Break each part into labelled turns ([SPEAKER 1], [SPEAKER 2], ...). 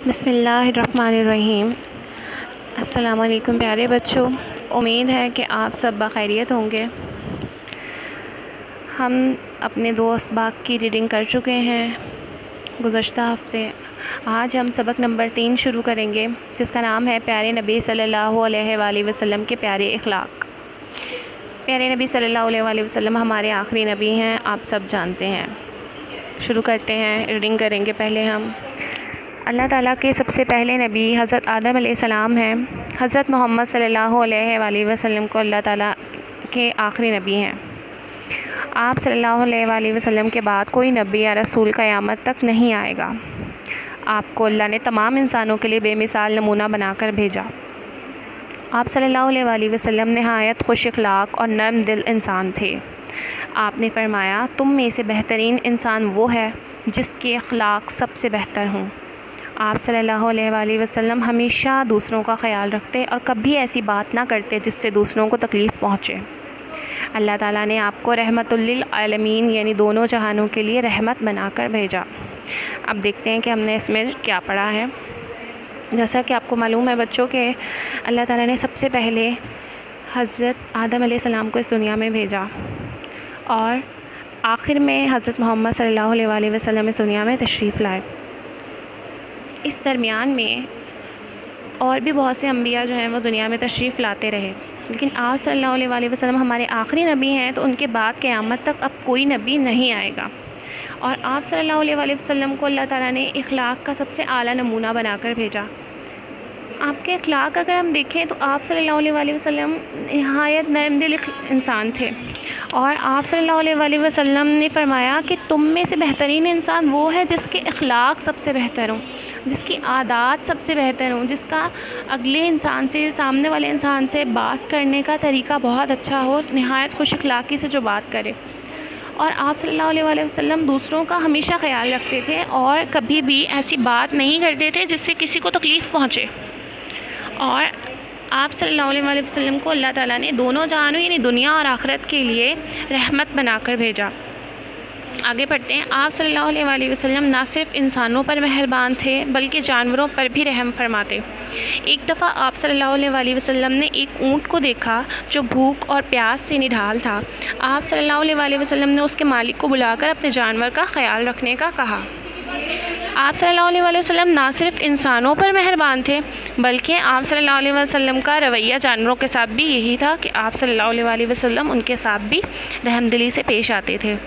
[SPEAKER 1] बसमीम अल्लाम प्यारे बच्चों, उम्मीद है कि आप सब बखैरियत होंगे। हम अपने दोस्त बाग की रीडिंग कर चुके हैं गुज्त हफ़्ते। आज हम सबक नंबर तीन शुरू करेंगे, जिसका नाम है प्यारे नबी सल्लल्लाहु अलैहि वसल्लम के प्यारे अखलाक प्यारे नबी अलैहि वसल्लम हमारे आखिरी नबी हैं, आप सब जानते हैं। शुरू करते हैं, रीडिंग करेंगे पहले हम। अल्लाह ताला के सबसे पहले नबी हज़रत आदम सलाम हैं। हज़रत मोहम्मद सल्लल्लाहु अलैहि वसल्लम को अल्लाह ताला के आखिरी नबी हैं। आप सल्लल्लाहु अलैहि वसल्लम के बाद कोई नबी या रसूल क़यामत तक नहीं आएगा। आपको अल्लाह ने तमाम इंसानों के लिए बेमिसाल नमूना बनाकर भेजा। आप सल्लल्लाहु अलैहि वसल्लम नहायत, खुश अखलाक और नरम दिल इंसान थे। आपने फरमाया, तुम में से बेहतरीन इंसान वो है जिसके अखलाक सबसे बेहतर हों। आप सल्लल्लाहु अलैहि वसल्लम हमेशा दूसरों का ख्याल रखते और कभी ऐसी बात ना करते जिससे दूसरों को तकलीफ़ पहुँचे। अल्लाह ताला ने आपको रहमतुल्लिल आलमीन यानी दोनों जहानों के लिए रहमत बनाकर भेजा। अब देखते हैं कि हमने इसमें क्या पढ़ा है। जैसा कि आपको मालूम है बच्चों के, अल्लाह ताला ने सबसे पहले हज़रत आदम सलाम को इस दुनिया में भेजा और आखिर में हज़रत मोहम्मद सल्लल्लाहु अलैहि वसल्लम इस दुनिया में तशरीफ़ लाए। इस दरमियान में और भी बहुत से अम्बिया जो हैं वो दुनिया में तशरीफ़ लाते रहे। लेकिन आप सल्लल्लाहु अलैहि वसल्लम हमारे आखिरी नबी हैं तो उनके बाद क़्यामत तक अब कोई नबी नहीं आएगा। और आप सल्लल्लाहु अलैहि वसल्लम को अल्लाह ताला ने इखलाक का सबसे आला नमूना बनाकर भेजा। आपके अखलाक अगर हम देखें तो आप सल्लल्लाहु अलैहि वसल्लम नहायत नरम दिल इंसान थे। और आप सल्लल्लाहु अलैहि वसल्लम ने फरमाया कि तुम में से बेहतरीन इंसान वो है जिसके अखलाक सबसे बेहतर हों, जिसकी आदात सबसे बेहतर हों, जिसका अगले इंसान से, सामने वाले इंसान से बात करने का तरीका बहुत अच्छा हो, नहायत खुश अखलाक़ी से जो बात करे। और आप सल्लल्लाहु अलैहि वसल्लम दूसरों का हमेशा ख्याल रखते थे और कभी भी ऐसी बात नहीं करते थे जिससे किसी को तकलीफ़ पहुँचे। और आप सल्लल्लाहु अलैहि वसल्लम को अल्लाह ताला ने दोनों जहानों यानी दुनिया और आखरत के लिए रहमत बनाकर भेजा। आगे बढ़ते हैं, आप सल्लल्लाहु अलैहि वसल्लम ना सिर्फ़ इंसानों पर मेहरबान थे, बल्कि जानवरों पर भी रहम फरमाते। एक दफ़ा आप सल्लल्लाहु अलैहि वसल्लम ने एक ऊँट को देखा, जो भूख और प्यास से निढाल था। आप सल्लल्लाहु अलैहि वसल्लम ने उसके मालिक को बुलाकर अपने जानवर का ख्याल रखने का कहा। आप सल्लल्लाहु अलैहि वसल्लम ना सिर्फ़ इंसानों पर मेहरबान थे, बल्कि आप सल्लल्लाहु अलैहि वसल्लम का रवैया जानवरों के साथ भी यही था कि आप सल्लल्लाहु अलैहि वसल्लम उनके साथ भी रहमदिली से पेश आते थे।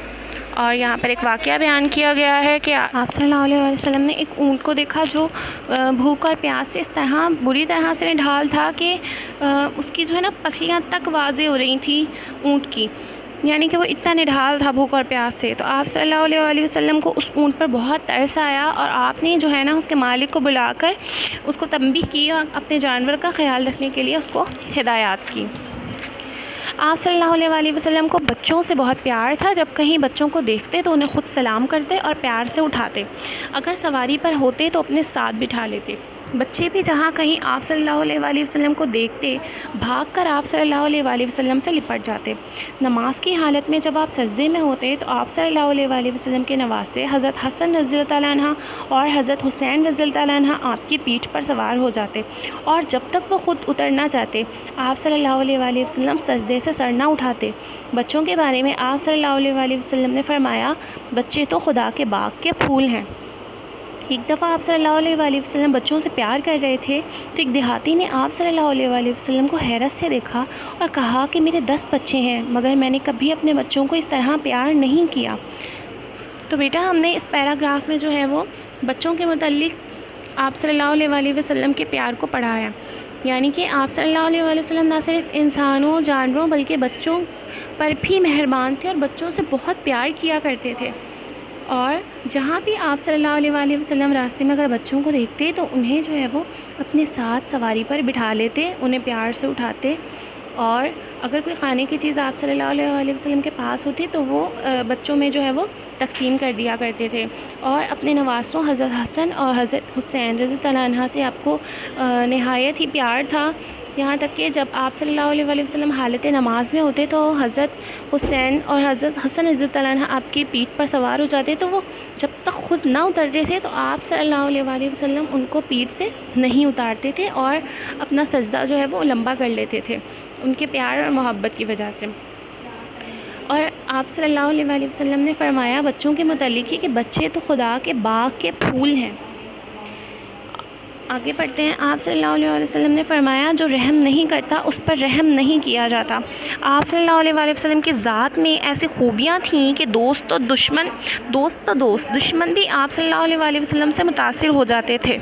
[SPEAKER 1] और यहाँ पर एक वाक़ बयान किया गया है कि आप सल्लल्लाहु अलैहि वसल्लम ने एक ऊँट को देखा जो भूख और प्यास से इस तरह, बुरी तरह से ढाल था कि उसकी जो है ना पसलियाँ तक वाजे हो रही थी ऊँट की। यानी कि वो इतना निढाल था भूख और प्यास से। तो आप सल्लल्लाहु अलैहि वसल्लम को उस ऊँट पर बहुत तरस आया और आपने जो है ना उसके मालिक को बुलाकर उसको तंबी की और अपने जानवर का ख्याल रखने के लिए उसको हिदायत की। आप सल्लल्लाहु अलैहि वसल्लम को बच्चों से बहुत प्यार था। जब कहीं बच्चों को देखते तो उन्हें ख़ुद सलाम करते और प्यार से उठाते। अगर सवारी पर होते तो अपने साथ बिठा लेते। बच्चे भी जहाँ कहीं आप सल्लल्लाहु अलैहि वसल्लम को देखते, भागकर आप सल्लल्लाहु अलैहि वसल्लम से लिपट जाते। नमाज़ की हालत में जब आप सजदे में होते तो आप सल्लल्लाहु अलैहि वसल्लम के नवासे हज़रत हसन रज़ी तहा और हज़रत हुसैन रज़ी तहा आपकी पीठ पर सवार हो जाते। और जब तक वो ख़ुद उतरना चाहते, आप अलैहि वसल्लम सजदे से सर ना उठाते। बच्चों के बारे में आप सल्लल्लाहु अलैहि वसल्लम ने फरमाया, बच्चे तो खुदा के बाग के फूल हैं। एक दफ़ा आप सल्लल्लाहु अलैहि वसल्लम बच्चों से प्यार कर रहे थे तो एक देहाती ने आप सल्लल्लाहु अलैहि वसल्लम को हैरत से देखा और कहा कि मेरे दस बच्चे हैं, मगर मैंने कभी अपने बच्चों को इस तरह प्यार नहीं किया। तो बेटा, हमने इस पैराग्राफ में जो है वो बच्चों के मतलब आप सल्लल्लाहु अलैहि वसल्लम के प्यार को पढ़ाया। यानी कि आप सल्लल्लाहु अलैहि वसल्लम ना सिर्फ़ इंसानों, जानवरों, बल्कि बच्चों पर भी मेहरबान थे और बच्चों से बहुत प्यार किया करते थे। और जहाँ भी आप सल्लल्लाहु अलैहि वसल्लम रास्ते में अगर बच्चों को देखते तो उन्हें जो है वो अपने साथ सवारी पर बिठा लेते, उन्हें प्यार से उठाते। और अगर कोई खाने की चीज़ आप सल्लल्लाहु अलैहि वसल्लम के पास होती तो वो बच्चों में जो है वो तकसीम कर दिया करते थे। और अपने नवासों हज़रत हसन और हज़रत हुसैन, रज़ी तला से आपको नहायत ही प्यार था। यहाँ तक कि जब आप सल्लल्लाहु अलैहि वसल्लम हालत नमाज़ में होते तो हज़रत हुसैन और हज़रत हसन इज़्ज़त आपकी पीठ पर सवार हो जाते तो वो जब तक ख़ुद ना उतरते थे तो आप सल्लल्लाहु अलैहि वसल्लम उनको पीठ से नहीं उतारते थे और अपना सजदा जो है वो लंबा कर लेते थे। उनके प्यार और मोहब्बत की वजह से। और आप सल्लल्लाहु अलैहि वसल्लम ने फ़रमाया, बच्चों के मतलब कि बच्चे तो खुदा के बाग के फूल हैं। आगे पढ़ते हैं। आप सल्लल्लाहु अलैहि वसल्लम ने फरमाया, जो रहम नहीं करता, उस पर रहम नहीं किया जाता। आप सल्लल्लाहु अलैहि वसल्लम की ज़ात में ऐसी खूबियाँ थीं कि दोस्त तो दुश्मन, दोस्त तो दोस्त, दुश्मन भी आप सल्लल्लाहु अलैहि वसल्लम से मुतासर हो जाते थे।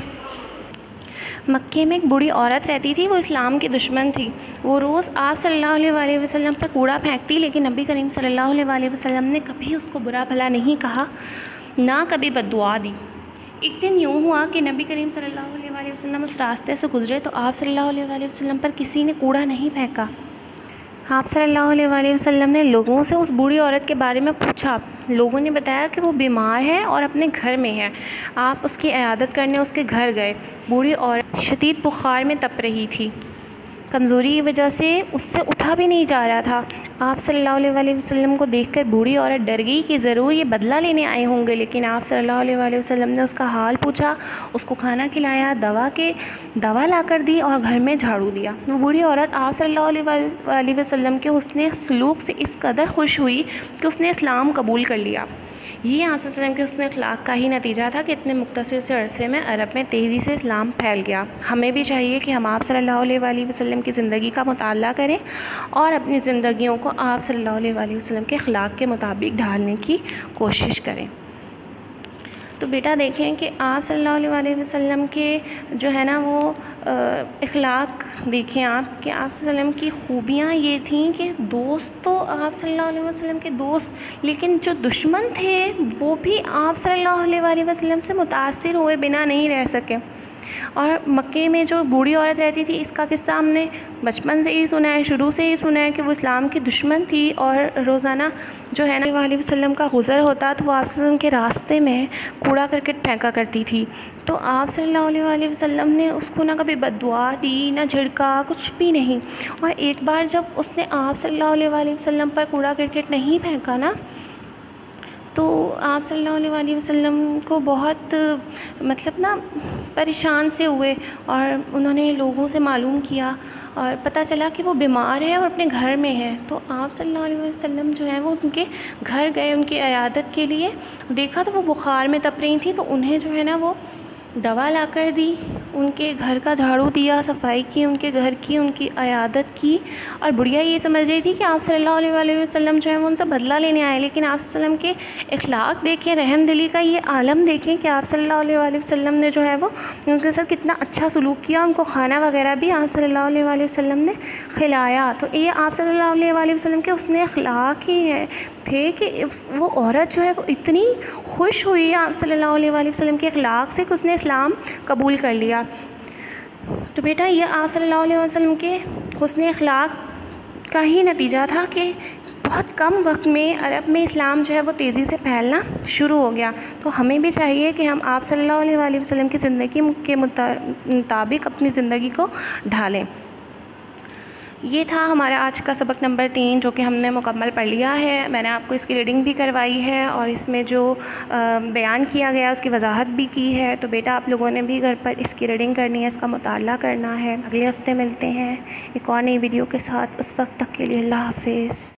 [SPEAKER 1] मक्के में एक बूढ़ी औरत रहती थी, वो इस्लाम की दुश्मन थी। वो रोज़ आप सल्लल्लाहु अलैहि वसल्लम पर कूड़ा फेंकती, लेकिन नबी करीम सल्लल्लाहु अलैहि वसल्लम ने कभी उसको बुरा भला नहीं कहा, ना कभी बदुआ दी। एक दिन यूँ हुआ कि नबी करीम सल्लल्लाहु अलैहि वसल्लम उस रास्ते से गुज़रे तो आप सल्लल्लाहु अलैहि वसल्लम पर किसी ने कूड़ा नहीं फेंका। आप सल्लल्लाहु अलैहि वसल्लम ने लोगों से उस बूढ़ी औरत के बारे में पूछा। लोगों ने बताया कि वो बीमार है और अपने घर में है। आप उसकी अयादत करने उसके घर गए। बूढ़ी औरत शदीद बुखार में तप रही थी। कमज़ोरी की वजह से उससे उठा भी नहीं जा रहा था। आप सल्लल्लाहु अलैहि वसल्लम को देखकर बूढ़ी औरत डर गई कि ज़रूर ये बदला लेने आए होंगे, लेकिन आप सल्लल्लाहु अलैहि वसल्लम ने उसका हाल पूछा, उसको खाना खिलाया, दवा के, दवा ला कर दी और घर में झाड़ू दिया। वो बूढ़ी औरत आप सल्लल्लाहु अलैहि के उसने सलूक से इस कदर खुश हुई कि उसने इस्लाम कबूल कर लिया। ये वसल्लम के उसने अखलाक का ही नतीजा था कि इतने मुख्तर से अरसे में अरब में तेज़ी से इस्लाम फैल गया। हमें भी चाहिए कि हम आप सल्लल्लाहु अलैहि वसल्लम की ज़िंदगी का मुताल करें और अपनी ज़िंदगियों को आप सल्लल्लाहु अलैहि वसल्लम के अखलाक के मुताबिक ढालने की कोशिश करें। तो बेटा देखें कि आप सल्लल्लाहु अलैहि वसल्लम के जो है ना वो इखलाक देखें आप कि आप की खूबियाँ ये थी कि दोस्त तो आप सल्लल्लाहु अलैहि वसल्लम के दोस्त, लेकिन जो दुश्मन थे वो भी आप सल्लल्लाहु अलैहि वसल्लम से मुतासर हुए बिना नहीं रह सके। और मक्के में जो बूढ़ी औरत रहती थी, इसका किस्सा हमने बचपन से ही सुना है, शुरू से ही सुना है कि वो इस्लाम की दुश्मन थी और रोज़ाना जो है ना वसल्लम का गुज़र होता तो वो आप के रास्ते में कूड़ा करकट फेंका करती थी। तो आप सल्लल्लाहु अलैहि वसल्लम ने उसको ना कभी बदुआ दी, ना झिड़का, कुछ भी नहीं। और एक बार जब उसने आप सल्लल्लाहु अलैहि वसल्लम पर कूड़ा करकट नहीं फेंका ना तो आप सल्लल्लाहु अलैहि वसल्लम को बहुत मतलब ना, परेशान से हुए और उन्होंने लोगों से मालूम किया और पता चला कि वो बीमार है और अपने घर में है। तो आप सल्लल्लाहु अलैहि वसल्लम जो है वो उनके घर गए उनकी अयादत के लिए। देखा तो वो बुखार में तप रही थी तो उन्हें जो है ना वो दवा ला कर दी उनके घर का झाड़ू दिया, सफ़ाई की, उनके घर की, उनकी अयादत की। और बुढ़िया ये समझ रही थी कि आप सल्लल्लाहु अलैहि वसल्लम जो है, वो उनसे बदला लेने आए लेकिन आप वसल्लम के इखलाक देखें रहम दिली का ये आलम देखें कि आप सल्लल्लाहु अलैहि वसल्लम ने जो है, वो उनके साथ कितना अच्छा सलूक किया, उनको खाना वगैरह भी आप सल्लल्लाहु अलैहि वसल्लम ने खिलाया। तो ये आप सल्लल्लाहु अलैहि वसल्लम के उसने अखलाक ही है। थे कि वो औरत जो है, वो इतनी खुश हुई आप सल्लल्लाहु अलैहि वसल्लम के अखलाक से कि उसने इस्लाम कबूल कर लिया। तो बेटा, ये आप वसल्लम के हसन अखलाक का ही नतीजा था कि बहुत कम वक्त में अरब में इस्लाम जो है वो तेज़ी से फैलना शुरू हो गया। तो हमें भी चाहिए कि हम आप सल्लल्लाहु अलैहि की ज़िंदगी के मुताबिक अपनी ज़िंदगी को ढालें। ये था हमारा आज का सबक नंबर तीन, जो कि हमने मुकम्मल पढ़ लिया है। मैंने आपको इसकी रीडिंग भी करवाई है और इसमें जो बयान किया गया उसकी वजाहत भी की है। तो बेटा, आप लोगों ने भी घर पर इसकी रीडिंग करनी है, इसका मुताल करना है। अगले हफ़्ते मिलते हैं एक और नई वीडियो के साथ। उस वक्त तक के लिए अल्लाह हाफिज़।